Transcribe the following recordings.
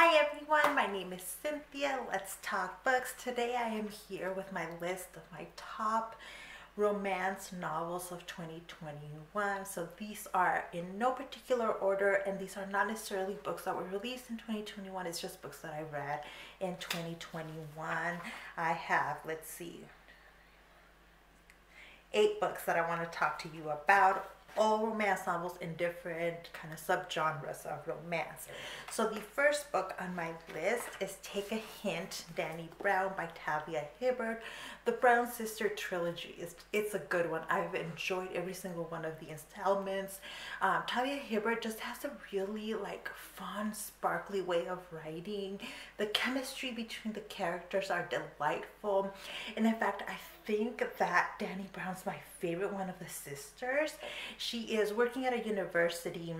Hi everyone, my name is Cynthia. Let's talk books. Today I am here with my list of my top romance novels of 2021. So these are in no particular order and these are not necessarily books that were released in 2021. It's just books that I read in 2021. I have, let's see, eight books that I want to talk to you about all romance novels in different kind of subgenres of romance. So the first book on my list is Take a Hint, Dani Brown by Talia Hibbert. The Brown Sister trilogy is it's a good one. I've enjoyed every single one of the installments. Um, Talia Hibbert just has a really like fun, sparkly way of writing. The chemistry between the characters are delightful, and in fact, I think that Dani Brown's my favorite one of the sisters. She is working at a university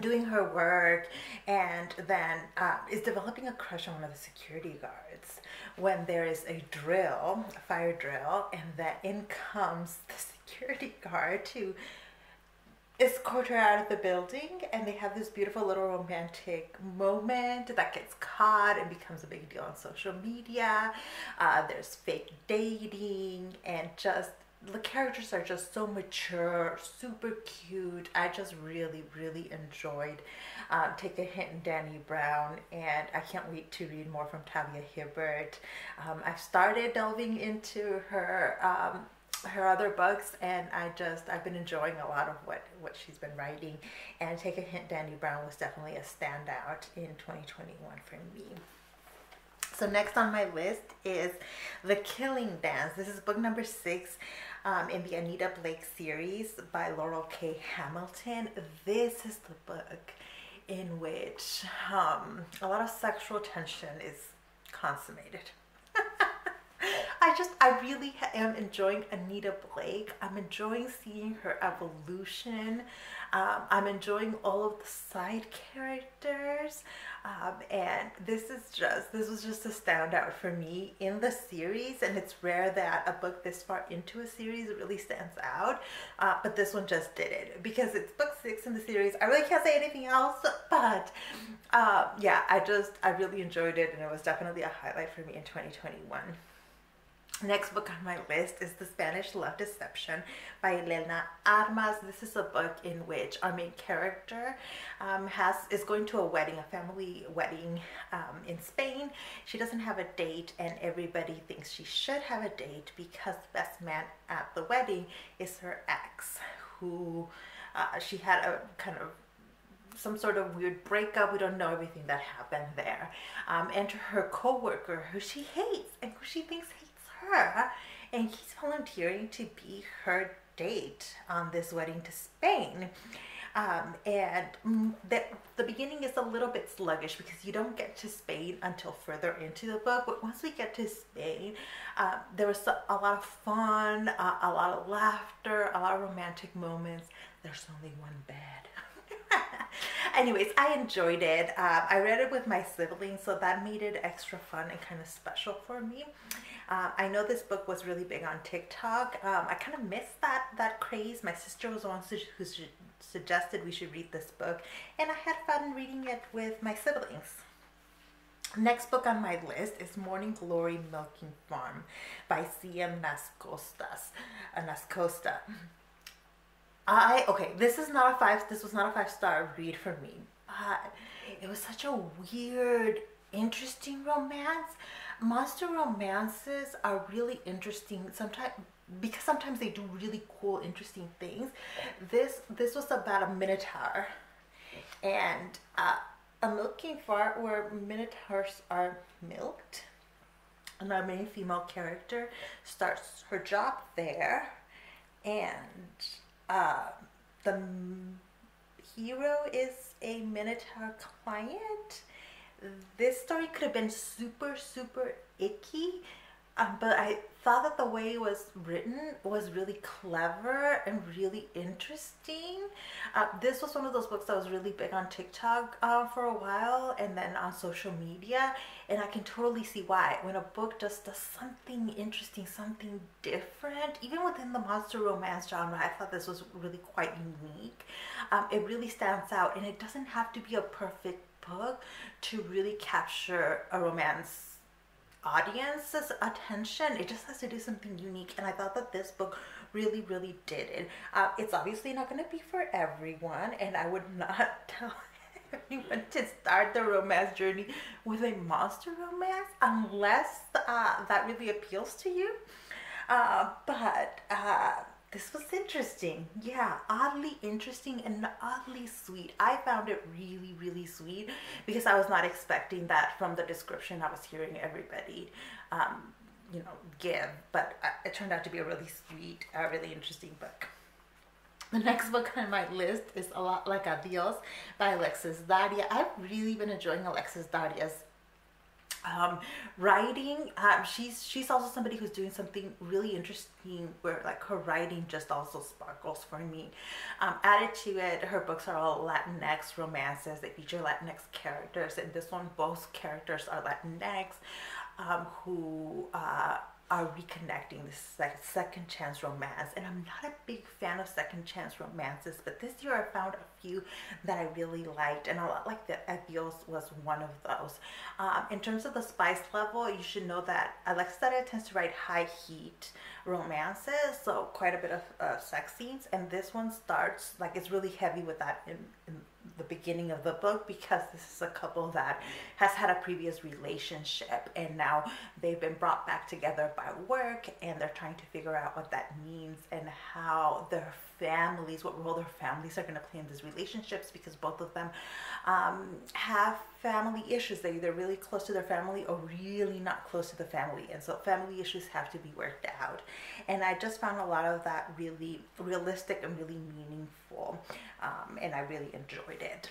doing her work and then uh, is developing a crush on one of the security guards when there is a drill, a fire drill, and then in comes the security guard to escort her out of the building and they have this beautiful little romantic moment that gets caught and becomes a big deal on social media. Uh, there's fake dating and just the characters are just so mature, super cute. I just really, really enjoyed um, Take a Hint in Dani Brown, and I can't wait to read more from Talia Hibbert. Um, I've started delving into her um, her other books and I just I've been enjoying a lot of what what she's been writing and take a hint Dani Brown was definitely a standout in 2021 for me. So next on my list is The Killing Dance. This is book number six um, in the Anita Blake series by Laurell K. Hamilton. This is the book in which um, a lot of sexual tension is consummated. I just, I really am enjoying Anita Blake. I'm enjoying seeing her evolution. Um, I'm enjoying all of the side characters. Um, and this is just, this was just a standout for me in the series. And it's rare that a book this far into a series really stands out. Uh, but this one just did it because it's book six in the series. I really can't say anything else, but uh, yeah, I just, I really enjoyed it. And it was definitely a highlight for me in 2021. Next book on my list is The Spanish Love Deception by Elena Armas. This is a book in which our main character um, has is going to a wedding, a family wedding um, in Spain. She doesn't have a date and everybody thinks she should have a date because the best man at the wedding is her ex who uh, she had a kind of some sort of weird breakup. We don't know everything that happened there. Um, enter her co-worker who she hates and who she thinks hates her and he's volunteering to be her date on this wedding to Spain. Um, and the, the beginning is a little bit sluggish because you don't get to Spain until further into the book. But once we get to Spain, uh, there was a, lot of fun, uh, a lot of laughter, a lot of romantic moments. There's only one bad. Anyways, I enjoyed it. Um, I read it with my siblings, so that made it extra fun and kind of special for me. Uh, I know this book was really big on TikTok. Um, I kind of missed that that craze. My sister was the one who, suggested we should read this book, and I had fun reading it with my siblings. Next book on my list is Morning Glory Milking Farm by C.M. Nascostas. Uh, Nascosta. I okay, this is not a five. This was not a five star read for me, but it was such a weird, interesting romance monster romances are really interesting sometimes because sometimes they do really cool interesting things. This this was about a minotaur. And uh, a milking farm where minotaurs are milked. And our main female character starts her job there. And uh, the hero is a minotaur client this story could have been super, super icky, um, but I thought that the way it was written was really clever and really interesting. Uh, this was one of those books that was really big on TikTok uh, for a while and then on social media. And I can totally see why. When a book just does something interesting, something different, even within the monster romance genre, I thought this was really quite unique. Um, it really stands out and it doesn't have to be a perfect book to really capture a romance audience's attention. It just has to do something unique. And I thought that this book really, really did it. Uh, it's obviously not going to be for everyone, and I would not tell anyone to start the romance journey with a monster romance unless uh, that really appeals to you. Uh, but uh, this was interesting. Yeah, oddly interesting and oddly sweet. I found it really, really sweet because I was not expecting that from the description I was hearing everybody, um, you know, give. But it turned out to be a really sweet, uh, really interesting book. The next book on my list is A Lot Like Adios by Alexis Daria. I've really been enjoying Alexis Daria's um, writing um, she's she's also somebody who's doing something really interesting where like her writing just also sparkles for me. Um, added to it her books are all latinx romances. They feature latinx characters and this one both characters are latinx um, who uh, are reconnecting this like second chance romance and i'm not a big fan of second chance romances but this year i found a few that i really liked and lot like the adios was one of those. Um, in terms of the spice level you should know that alexis tends to write high heat romances so quite a bit of uh, sex scenes and this one starts like it's really heavy with that in, in the beginning of the book because this is a couple that has had a previous relationship and now they've been brought back together by work and they're trying to figure out what that means and how their families, what role their families are going to play in these relationships because both of them um, have family issues. They're either really close to their family or really not close to the family. And so family issues have to be worked out. And I just found a lot of that really realistic and really meaningful. And I really enjoyed it.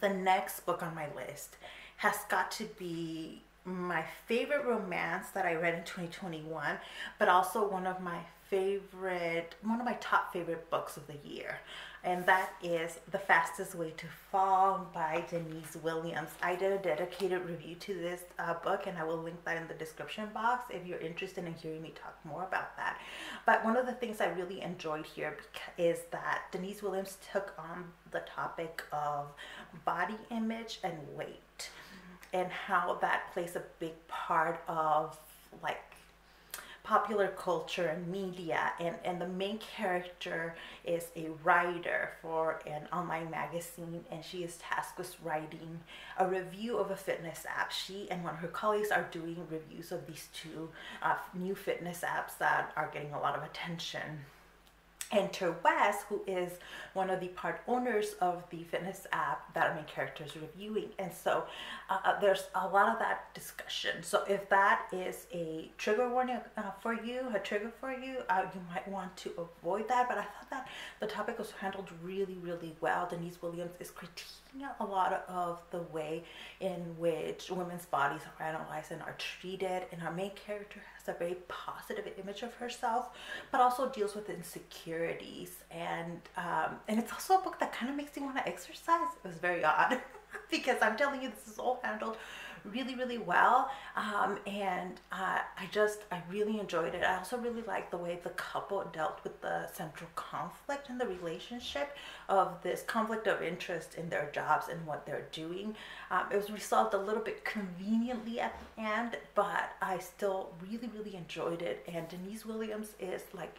The next book on my list has got to be my favorite romance that I read in 2021, but also one of my favorite, one of my top favorite books of the year. And that is The Fastest Way to Fall by Denise Williams. I did a dedicated review to this uh, book and I will link that in the description box if you're interested in hearing me talk more about that. But one of the things I really enjoyed here is that Denise Williams took on the topic of body image and weight and how that plays a big part of like popular culture and media and, and the main character is a writer for an online magazine and she is tasked with writing a review of a fitness app. She and one of her colleagues are doing reviews of these two uh, new fitness apps that are getting a lot of attention Enter Wes, who is one of the part owners of the fitness app that our main character is reviewing. And so uh, uh, there's a lot of that discussion. So if that is a trigger warning uh, for you, a trigger for you, uh, you might want to avoid that. But I thought that the topic was handled really, really well. Denise Williams is critiquing a lot of the way in which women's bodies are analyzed and are treated. And our main character has a very positive image of herself, but also deals with insecurities. And um, and it's also a book that kind of makes you want to exercise. It was very odd because I'm telling you, this is all handled really, really well. Um, and uh, I just, I really enjoyed it. I also really liked the way the couple dealt with the central conflict in the relationship of this conflict of interest in their jobs and what they're doing. Um, it was resolved a little bit conveniently at the end, but I still really, really enjoyed it. And Denise Williams is like,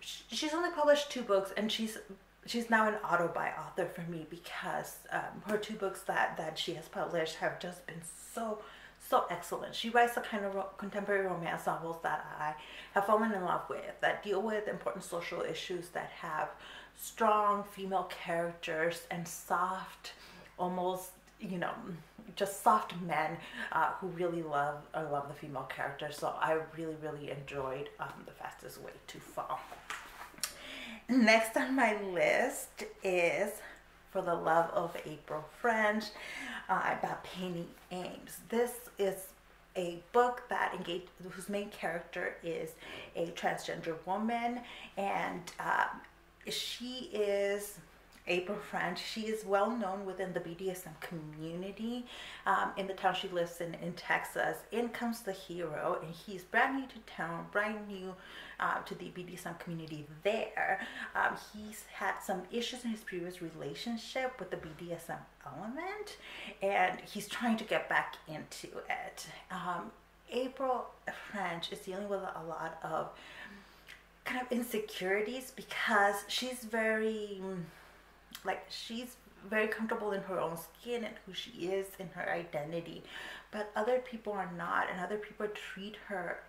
she's only published two books and she's she's now an auto-buy author for me because um, her two books that that she has published have just been so so excellent. She writes the kind of ro- contemporary romance novels that I have fallen in love with that deal with important social issues that have strong female characters and soft, almost you know, just soft men uh, who really love love the female characters. So I really really enjoyed um, the fastest way to fall. Next on my list is For the Love of April French uh, by Penny Aimes. This is a book that engaged whose main character is a transgender woman and um, she is April French. She is well known within the BDSM community um, in the town she lives in in Texas. In comes the hero, and he's brand new to town, brand new uh, to the BDSM community there. Um, he's had some issues in his previous relationship with the BDSM element, and he's trying to get back into it. Um, April French is dealing with a lot of kind of insecurities because she's very like she's very comfortable in her own skin and who she is in her identity. But other people are not and other people treat her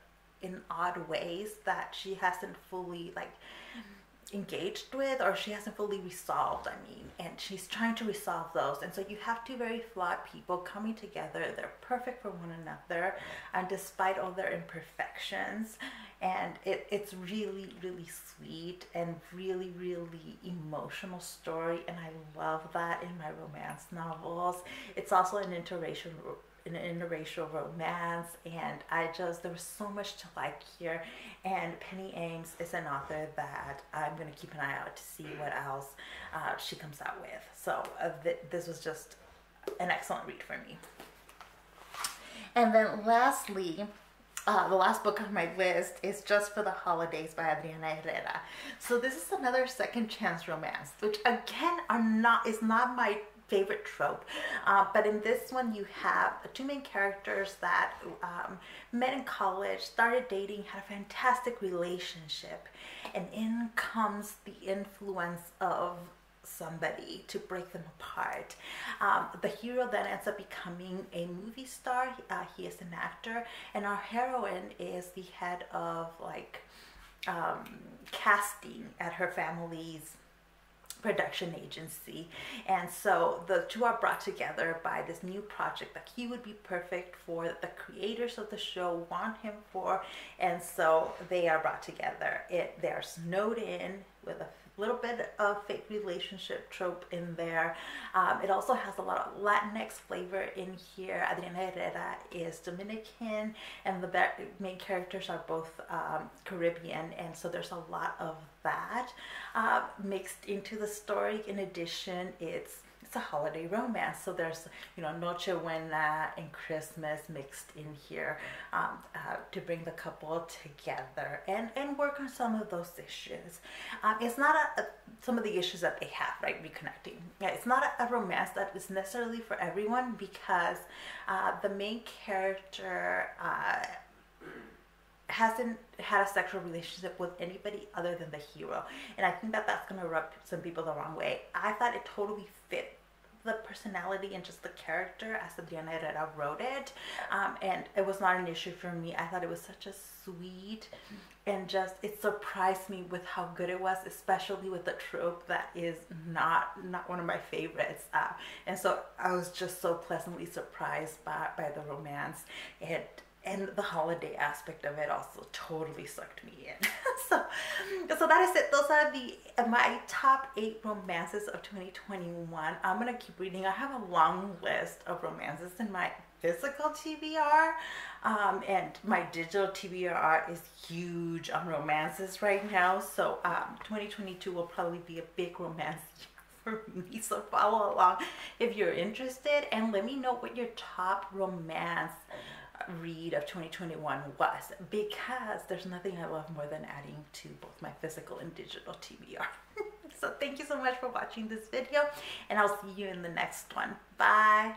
in odd ways that she hasn't fully like engaged with or she hasn't fully resolved i mean. And she's trying to resolve those. And so you have two very flawed people coming together. They're perfect for one another and despite all their imperfections. And it, it's really really sweet and really really emotional story. And i love that in my romance novels. It's also an interracial an interracial romance and i just there was so much to like here. And penny aimes is an author that i'm going to keep an eye out to see what else uh, she comes out with. So uh, th- this was just an excellent read for me. And then lastly uh, the last book on my list is Just for the Holidays by Adriana Herrera. So this is another second chance romance, which again are not is not my favorite trope. Uh, but in this one, you have two main characters that um, met in college, started dating, had a fantastic relationship, and in comes the influence of somebody to break them apart. Um, the hero then ends up becoming a movie star. Uh, he is an actor, and our heroine is the head of like um, casting at her family's production agency. And so the two are brought together by this new project that he would be perfect for the creators of the show want him for. And so they are brought together. It they're snowed in with a little bit of fake relationship trope in there. Um, it also has a lot of Latinx flavor in here. Adriana Herrera is Dominican, and the main characters are both um, Caribbean, and so there's a lot of that uh, mixed into the story. In addition, it's it's a holiday romance. So there's, you know, Noche Buena and Christmas mixed in here um, uh, to bring the couple together and, and work on some of those issues. Um, it's not a, a, some of the issues that they have, right? Reconnecting. Yeah, it's not a, a romance that is necessarily for everyone because uh, the main character. Uh, hasn't had a sexual relationship with anybody other than the hero. And I think that that's going to rub some people the wrong way. I thought it totally fit the personality and just the character as Adriana Herrera wrote it. Um, and it was not an issue for me. I thought it was such a sweet and just it surprised me with how good it was, especially with the trope that is not not one of my favorites. Uh, and so I was just so pleasantly surprised by, by the romance. It and the holiday aspect of it also totally sucked me in. so, so that is it. Those are the my top eight romances of 2021. I'm gonna keep reading. I have a long list of romances in my physical TBR, um, and my digital TBR is huge on romances right now. So, um, 2022 will probably be a big romance year for me. So follow along if you're interested, and let me know what your top romance read of 2021 was because there's nothing I love more than adding to both my physical and digital TBR. so thank you so much for watching this video and I'll see you in the next one. Bye.